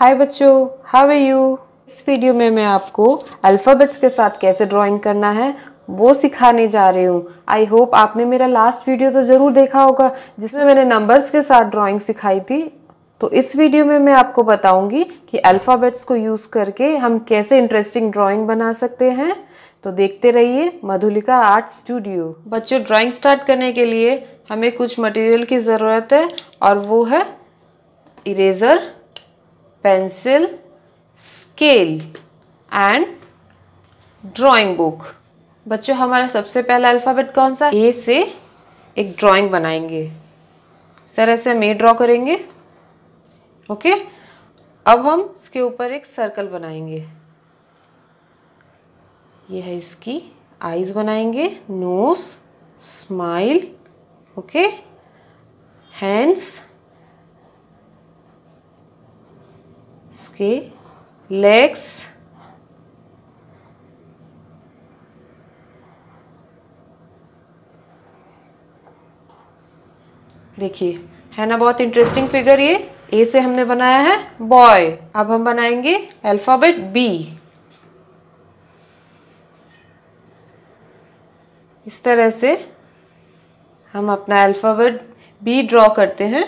हाय बच्चों how are you इस video में मैं आपको अल्फ़ाबेट्स के साथ कैसे ड्राइंग करना है, वो सिखाने जा रही हूँ। आई होप आपने मेरा लास्ट वीडियो तो ज़रूर देखा होगा, जिसमें मैंने नंबर्स के साथ ड्राइंग सिखाई थी। तो इस वीडियो में मैं आपको बताऊँगी कि अल्फ़ाबेट्स को यूज़ करके हम कैसे इंटरेस्टिंग ड्राइंग बना सकते हैं। तो देखते रहिए मधुलिका आर्ट स्टूडियो। बच्चों ड्राइंग स्टार्ट करने के लिए हमें कुछ मटेरियल की ज़रूरत है, और वो है eraser pencil scale and drawing book बच्चों, हमारा सबसे पहला अल्फ़ाबेट कौन सा? ए से एक ड्राइंग बनाएँगे। सर, ऐसे हम ए ड्रॉ करेंगे। ओके अब हम इसके ऊपर एक सर्कल बनाएँगे। ये है इसकी आईज बनाएँगे। नोज़ स्माइल ओके हैंड्स इसके लेग्स देखिए, है ना बहुत इंटरेस्टिंग फिगर ये। ए से हमने बनाया है बॉय अब हम बनाएँगे अल्फ़ाबेट बी इस तरह से हम अपना अल्फ़ाबेट बी ड्रॉ करते हैं।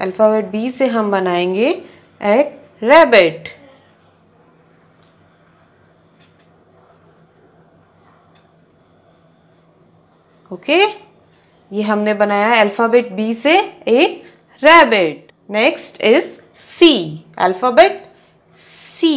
अल्फ़ाबेट बी से हम बनाएँगे एक रैबिट ओके ये हमने बनाया अल्फ़ाबेट बी से एक rabbit next is C alphabet C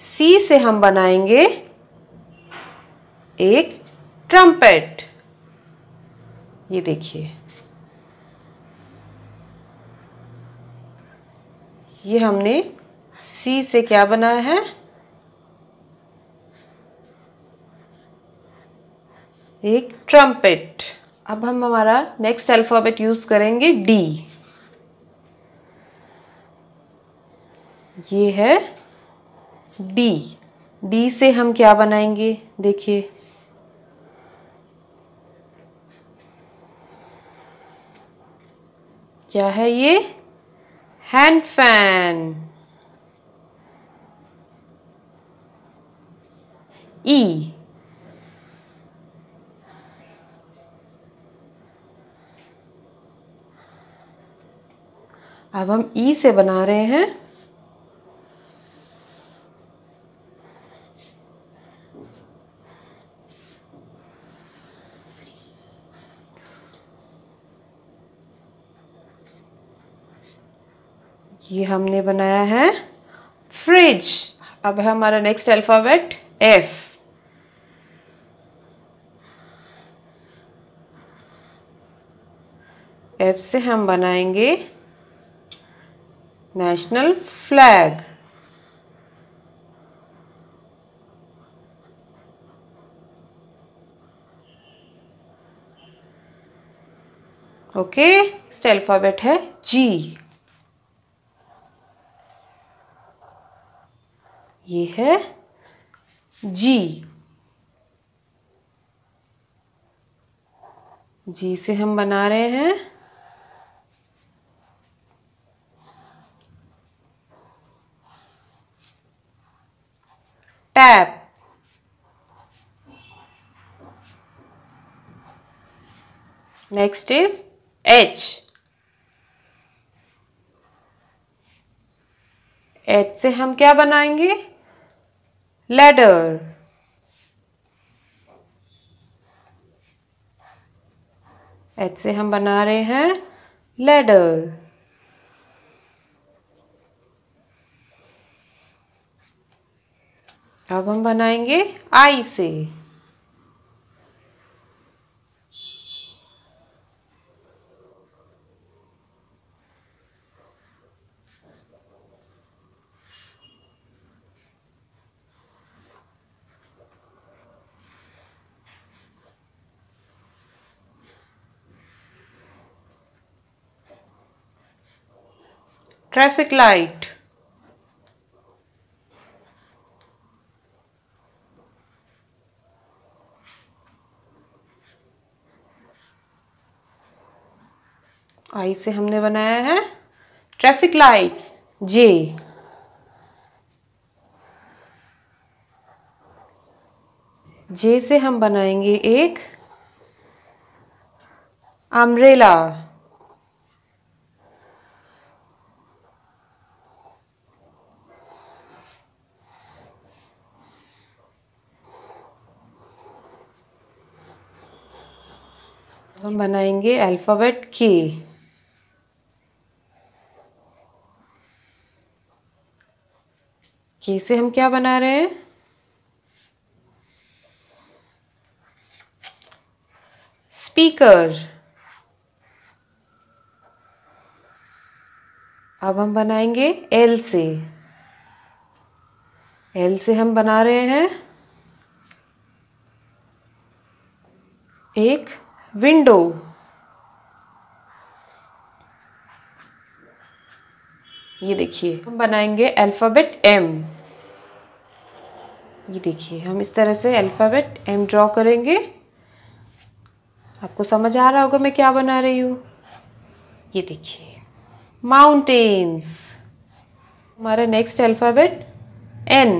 C से हम बनाएँगे एक ट्रम्पेट ये देखिए। ये हमने सी से क्या बनाया है? एक ट्रम्पेट अब हम हमारा नेक्स्ट अल्फ़ाबेट यूज़ करेंगे डी ये है डी डी से हम क्या बनाएँगे? देखिए। क्या है ये? हैंड फ़ैन ई अब हम ई से बना रहे हैं। ये हमने बनाया है फ्रिज अब है हमारा नेक्स्ट अल्फ़ाबेट एफ़ एफ़ से हम बनाएँगे national flag okay next alphabet है जी ये है जी। जी से हम बना रहे हैं। Tap next is H. H से हम क्या बनाएँगे? Ladder. एच से हम बना रहे हैं लेडर अब हम बनाएँगे आई से. Traffic light. आई से हमने बनाया है ट्रैफ़िक लाइट जे जे से हम बनाएँगे एक अम्ब्रेला हम बनाएँगे अल्फ़ाबेट के के से हम क्या बना रहे हैं? स्पीकर अब हम बनाएँगे एल से. एल से हम बना रहे हैं एक विंडो। ये देखिए, हम बनाएँगे अल्फ़ाबेट एम ये देखिए, हम इस तरह से अल्फ़ाबेट एम ड्रॉ करेंगे। आपको समझ आ रहा होगा मैं क्या बना रही हूँ। ये देखिए माउंटेन्स हमारा नेक्स्ट अल्फ़ाबेट एन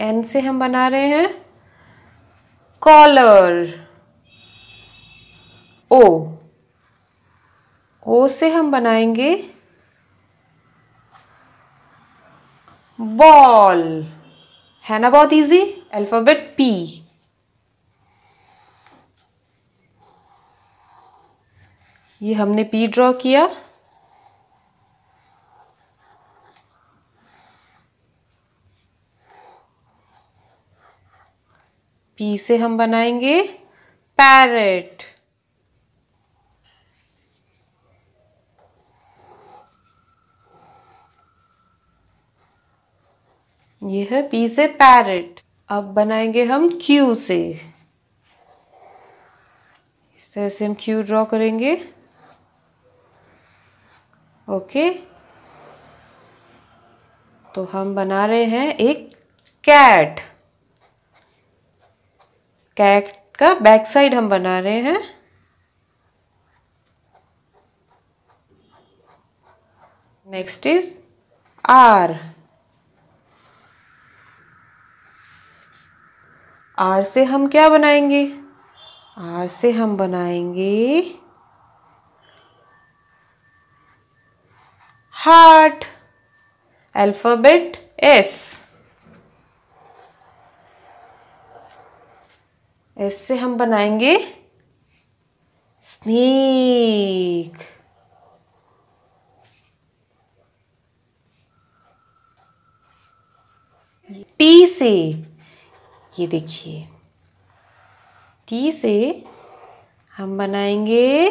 एन से हम बना रहे हैं। कॉलर ओ ओ से हम बनाएँगे। बॉल है ना बहुत इजी अल्फ़ाबेट पी ये हमने पी ड्रॉ किया। पी से हम बनाएँगे पैरेट ये है पी से पैरेट अब बनाएँगे हम क्यू से. इस तरह से हम क्यू ड्रॉ करेंगे. ओके तो हम बना रहे हैं एक कैट कैट का बैक साइड हम बना रहे हैं। नेक्स्ट इज़ आर आर से हम क्या बनाएँगे? आर से हम बनाएँगे हार्ट अल्फ़ाबेट एस एस से हम बनाएँगे स्नेक। टी से ये देखिए टी से हम बनाएँगे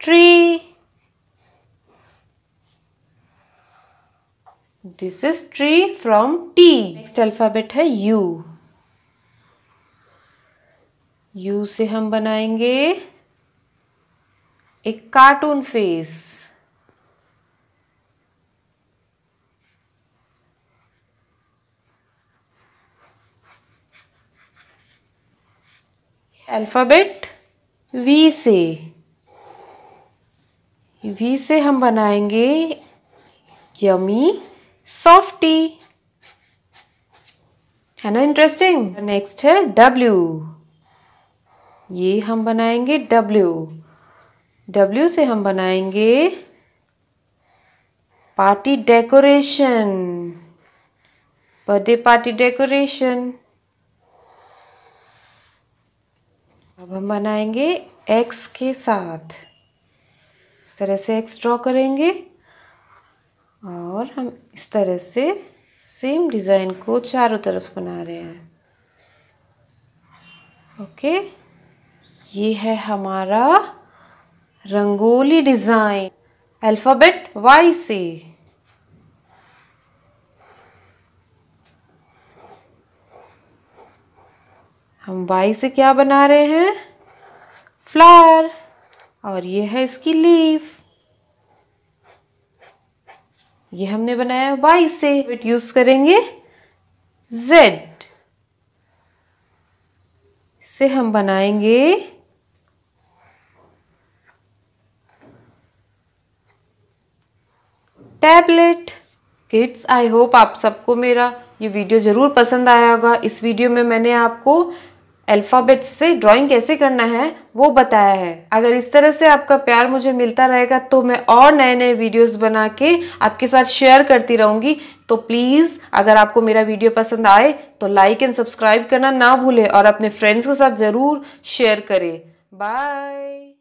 tree. This is tree from T next alphabet है यू यू से हम बनाएँगे एक कार्टून फेस अल्फ़ाबेट वी से. वी से हम बनाएँगे यमी सॉफ्टी है ना इंटरेस्टिंग नेक्स्ट है डब्ल्यू ये हम बनाएँगे डब्ल्यू डब्ल्यू से हम बनाएँगे party decoration birthday party decoration अब हम बनाएँगे एक्स के साथ. इस तरह से एक्स ड्रॉ करेंगे. और हम इस तरह से सेम डिज़ाइन को चारों तरफ़ बना रहे हैं। ओके ये है हमारा रंगोली डिज़ाइन अल्फ़ाबेट वाई से हम वाई से क्या बना रहे हैं? फ्लावर और ये है इसकी लीफ ये हमने बनाया वाई से। इट यूज़ करेंगे जेड से हम बनाएँगे टैबलेट किड्स आई होप आप सबको मेरा ये वीडियो ज़रूर पसंद आया होगा। इस वीडियो में मैंने आपको अल्फ़ाबेट से ड्राइंग कैसे करना है, वो बताया है। अगर इस तरह से आपका प्यार मुझे मिलता रहेगा तो मैं और नए नए वीडियोस बना के आपके साथ शेयर करती रहूँगी। तो प्लीज़, अगर आपको मेरा वीडियो पसंद आए तो लाइक एंड सब्सक्राइब करना ना भूलें और अपने फ्रेंड्स के साथ ज़रूर शेयर करें। बाय।